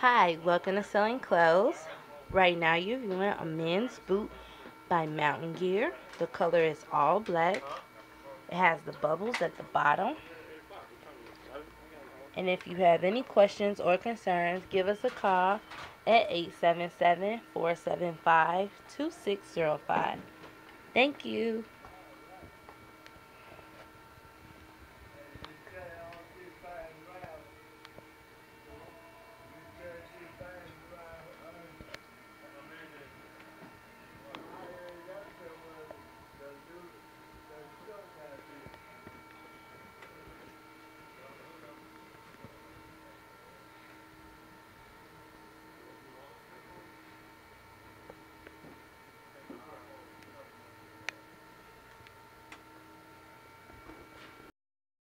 Hi, welcome to Cell N Clothes. Right now you're viewing a men's boot by Mountain Gear. The color is all black. It has the bubbles at the bottom. And if you have any questions or concerns, give us a call at 877-475-2605. Thank you.